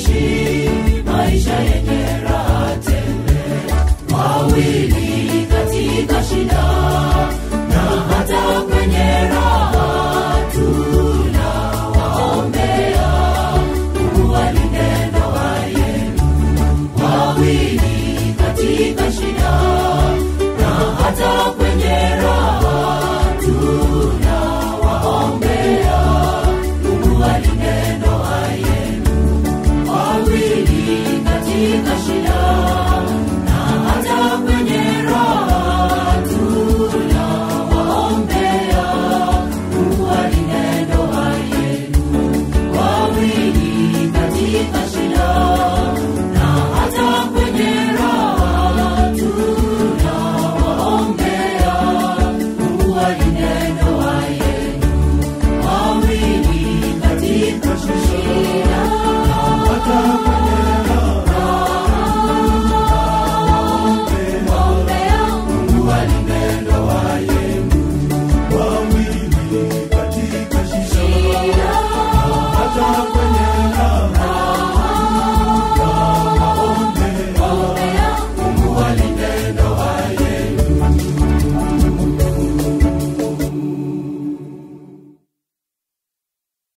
Jesus.